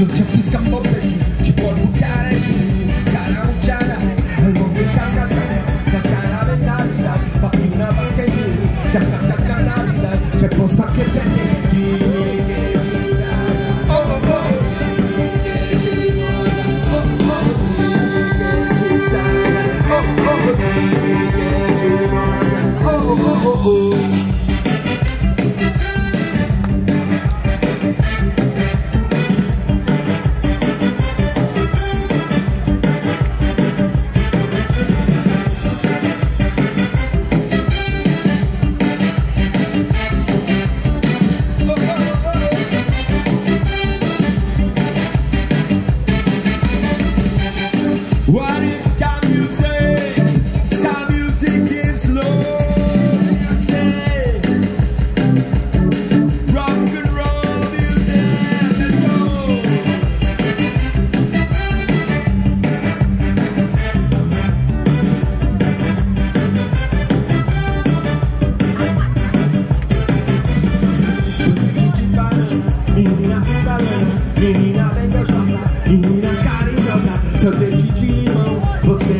No cię piskam, bo What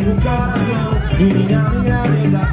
buscando y ni la mirada